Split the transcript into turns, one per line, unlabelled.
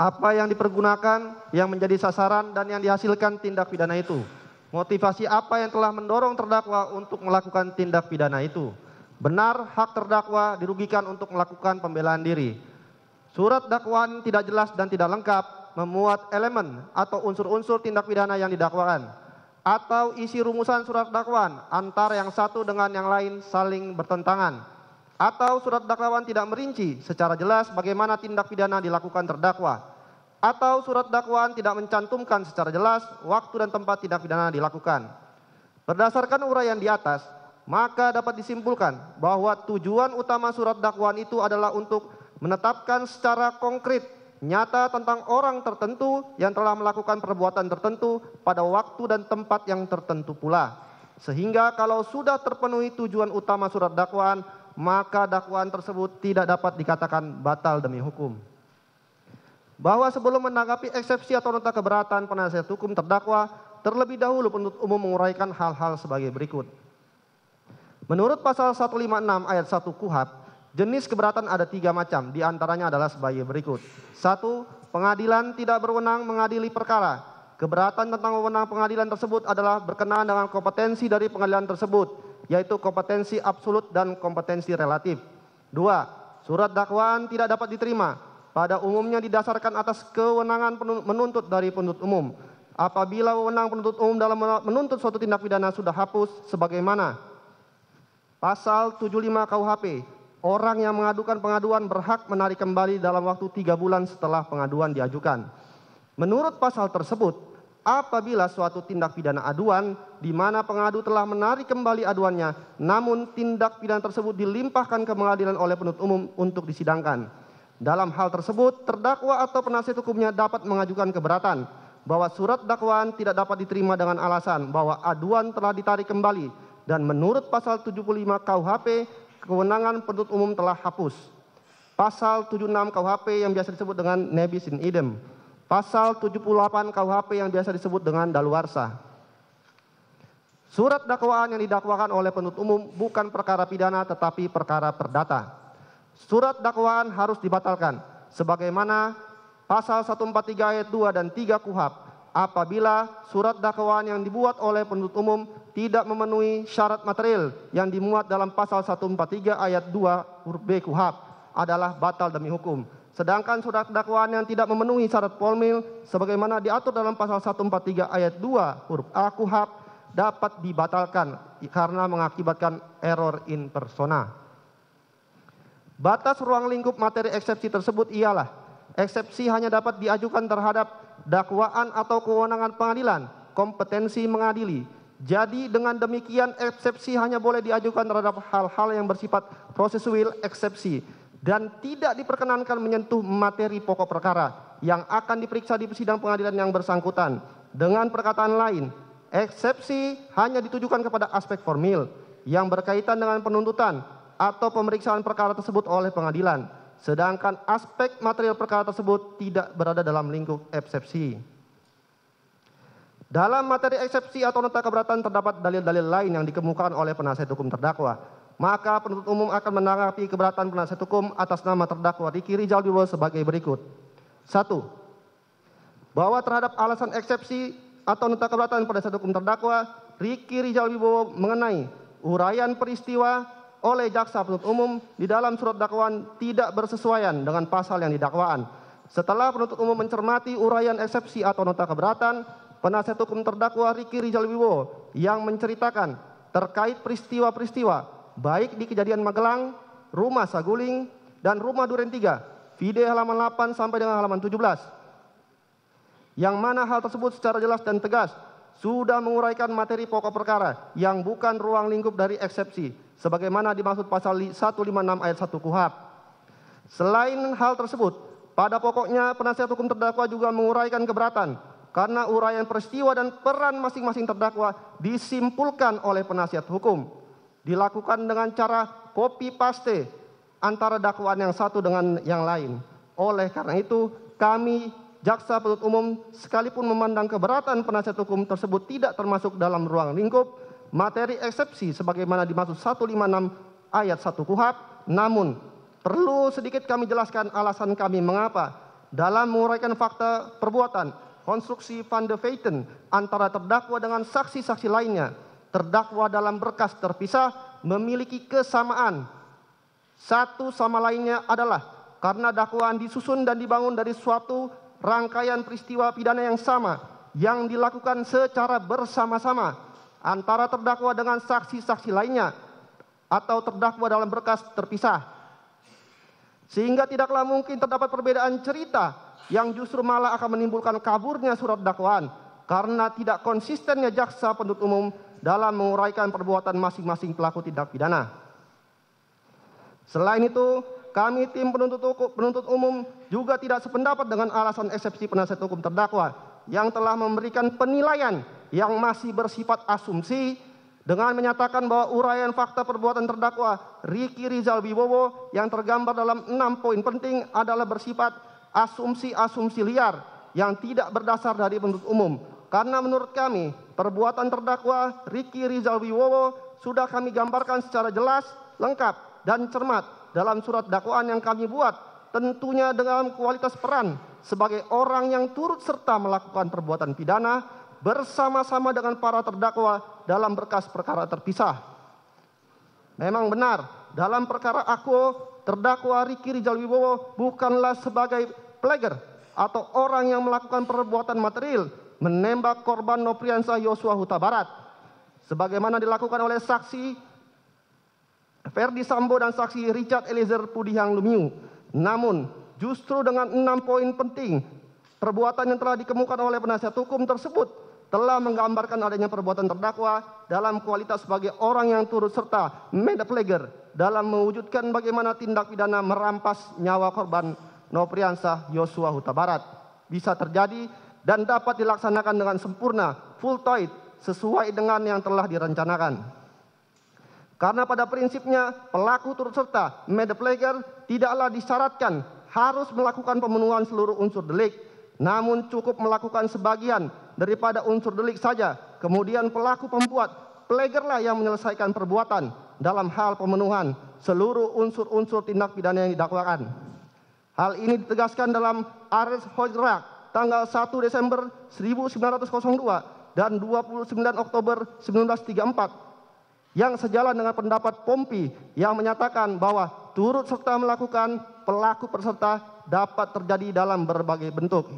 apa yang dipergunakan, yang menjadi sasaran, dan yang dihasilkan tindak pidana itu. Motivasi apa yang telah mendorong terdakwa untuk melakukan tindak pidana itu. Benar hak terdakwa dirugikan untuk melakukan pembelaan diri. Surat dakwaan tidak jelas dan tidak lengkap memuat elemen atau unsur-unsur tindak pidana yang didakwakan atau isi rumusan surat dakwaan antara yang satu dengan yang lain saling bertentangan atau surat dakwaan tidak merinci secara jelas bagaimana tindak pidana dilakukan terdakwa atau surat dakwaan tidak mencantumkan secara jelas waktu dan tempat tindak pidana dilakukan. Berdasarkan uraian di atas, maka dapat disimpulkan bahwa tujuan utama surat dakwaan itu adalah untuk menetapkan secara konkret nyata tentang orang tertentu yang telah melakukan perbuatan tertentu pada waktu dan tempat yang tertentu pula. Sehingga kalau sudah terpenuhi tujuan utama surat dakwaan, maka dakwaan tersebut tidak dapat dikatakan batal demi hukum bahwa sebelum menanggapi eksepsi atau nota keberatan penasihat hukum terdakwa, terlebih dahulu penuntut umum menguraikan hal-hal sebagai berikut. Menurut pasal 156 ayat 1 KUHAP, jenis keberatan ada tiga macam, di antaranya adalah sebagai berikut. Satu, pengadilan tidak berwenang mengadili perkara. Keberatan tentang wewenang pengadilan tersebut adalah berkenaan dengan kompetensi dari pengadilan tersebut, yaitu kompetensi absolut dan kompetensi relatif. Dua, surat dakwaan tidak dapat diterima pada umumnya didasarkan atas kewenangan menuntut dari penuntut umum. Apabila wewenang penuntut umum dalam menuntut suatu tindak pidana sudah hapus sebagaimana pasal 75 KUHP, orang yang mengadukan pengaduan berhak menarik kembali dalam waktu tiga bulan setelah pengaduan diajukan. Menurut pasal tersebut, apabila suatu tindak pidana aduan di mana pengadu telah menarik kembali aduannya, namun tindak pidana tersebut dilimpahkan ke pengadilan oleh penuntut umum untuk disidangkan dalam hal tersebut, terdakwa atau penasihat hukumnya dapat mengajukan keberatan bahwa surat dakwaan tidak dapat diterima dengan alasan bahwa aduan telah ditarik kembali dan menurut pasal 75 KUHP kewenangan penuntut umum telah hapus. Pasal 76 KUHP yang biasa disebut dengan nebis in idem. Pasal 78 KUHP yang biasa disebut dengan daluarsa. Surat dakwaan yang didakwakan oleh penuntut umum bukan perkara pidana tetapi perkara perdata surat dakwaan harus dibatalkan sebagaimana pasal 143 ayat 2 dan 3 KUHP apabila surat dakwaan yang dibuat oleh penuntut umum tidak memenuhi syarat material yang dimuat dalam pasal 143 ayat 2 huruf B KUHP adalah batal demi hukum. Sedangkan surat dakwaan yang tidak memenuhi syarat formil sebagaimana diatur dalam pasal 143 ayat 2 huruf A KUHP dapat dibatalkan karena mengakibatkan error in persona. Batas ruang lingkup materi eksepsi tersebut ialah eksepsi hanya dapat diajukan terhadap dakwaan atau kewenangan pengadilan, kompetensi mengadili. Jadi dengan demikian eksepsi hanya boleh diajukan terhadap hal-hal yang bersifat prosesual eksepsi dan tidak diperkenankan menyentuh materi pokok perkara yang akan diperiksa di sidang pengadilan yang bersangkutan. Dengan perkataan lain, eksepsi hanya ditujukan kepada aspek formil yang berkaitan dengan penuntutan atau pemeriksaan perkara tersebut oleh pengadilan, sedangkan aspek material perkara tersebut tidak berada dalam lingkup eksepsi. Dalam materi eksepsi atau nota keberatan terdapat dalil-dalil lain yang dikemukakan oleh penasihat hukum terdakwa. Maka penuntut umum akan menanggapi keberatan penasihat hukum atas nama terdakwa Riki Rijal Wibowo sebagai berikut. Satu, bahwa terhadap alasan eksepsi atau nota keberatan penasihat hukum terdakwa Riki Rijal Wibowo mengenai uraian peristiwa oleh jaksa penuntut umum di dalam surat dakwaan tidak bersesuaian dengan pasal yang didakwaan. Setelah penuntut umum mencermati uraian eksepsi atau nota keberatan, penasihat hukum terdakwa Riki Rizal Wibowo yang menceritakan terkait peristiwa-peristiwa baik di kejadian Magelang, rumah Saguling, dan rumah Duren 3, video halaman 8 sampai dengan halaman 17. Yang mana hal tersebut secara jelas dan tegas sudah menguraikan materi pokok perkara yang bukan ruang lingkup dari eksepsi sebagaimana dimaksud pasal 156 ayat 1 KUHP. Selain hal tersebut, pada pokoknya penasihat hukum terdakwa juga menguraikan keberatan karena uraian peristiwa dan peran masing-masing terdakwa disimpulkan oleh penasihat hukum. Dilakukan dengan cara copy paste antara dakwaan yang satu dengan yang lain. Oleh karena itu, kami jaksa penuntut umum sekalipun memandang keberatan penasihat hukum tersebut tidak termasuk dalam ruang lingkup materi eksepsi sebagaimana dimaksud 156 ayat 1 KUHP, namun perlu sedikit kami jelaskan alasan kami mengapa dalam menguraikan fakta perbuatan konstruksi Van de Veiten antara terdakwa dengan saksi-saksi lainnya. Terdakwa dalam berkas terpisah memiliki kesamaan. Satu sama lainnya adalah karena dakwaan disusun dan dibangun dari suatu rangkaian peristiwa pidana yang sama yang dilakukan secara bersama-sama antara terdakwa dengan saksi-saksi lainnya atau terdakwa dalam berkas terpisah. Sehingga tidaklah mungkin terdapat perbedaan cerita yang justru malah akan menimbulkan kaburnya surat dakwaan karena tidak konsistennya jaksa penuntut umum dalam menguraikan perbuatan masing-masing pelaku tindak pidana. Selain itu, kami tim penuntut, hukum, penuntut umum juga tidak sependapat dengan alasan eksepsi penasihat hukum terdakwa yang telah memberikan penilaian yang masih bersifat asumsi dengan menyatakan bahwa uraian fakta perbuatan terdakwa Riki Rizal Wibowo yang tergambar dalam enam poin penting adalah bersifat asumsi-asumsi liar yang tidak berdasar dari penuntut umum. Karena menurut kami, perbuatan terdakwa Riki Rizal Wibowo sudah kami gambarkan secara jelas, lengkap, dan cermat dalam surat dakwaan yang kami buat, tentunya dengan kualitas peran sebagai orang yang turut serta melakukan perbuatan pidana bersama-sama dengan para terdakwa dalam berkas perkara terpisah. Memang benar, dalam perkara aku, terdakwa Riki Rizal Wibowo bukanlah sebagai pleger atau orang yang melakukan perbuatan material menembak korban Nopriansa Yosua Huta Barat. Sebagaimana dilakukan oleh saksi Ferdi Sambo dan saksi Richard Eliezer Pudihang Lumiu. Namun, justru dengan enam poin penting, perbuatan yang telah dikemukakan oleh penasihat hukum tersebut telah menggambarkan adanya perbuatan terdakwa dalam kualitas sebagai orang yang turut serta medapleger dalam mewujudkan bagaimana tindak pidana merampas nyawa korban Nopriansa Yosua Huta Barat bisa terjadi dan dapat dilaksanakan dengan sempurna, full toit, sesuai dengan yang telah direncanakan. Karena pada prinsipnya pelaku turut serta medapleger tidaklah disyaratkan harus melakukan pemenuhan seluruh unsur delik, namun cukup melakukan sebagian daripada unsur delik saja. Kemudian pelaku pembuat plegerlah yang menyelesaikan perbuatan dalam hal pemenuhan seluruh unsur-unsur tindak pidana yang didakwakan. Hal ini ditegaskan dalam Ares Hojrak tanggal 1 Desember 1902 dan 29 Oktober 1934 yang sejalan dengan pendapat Pompi yang menyatakan bahwa turut serta melakukan pelaku peserta dapat terjadi dalam berbagai bentuk.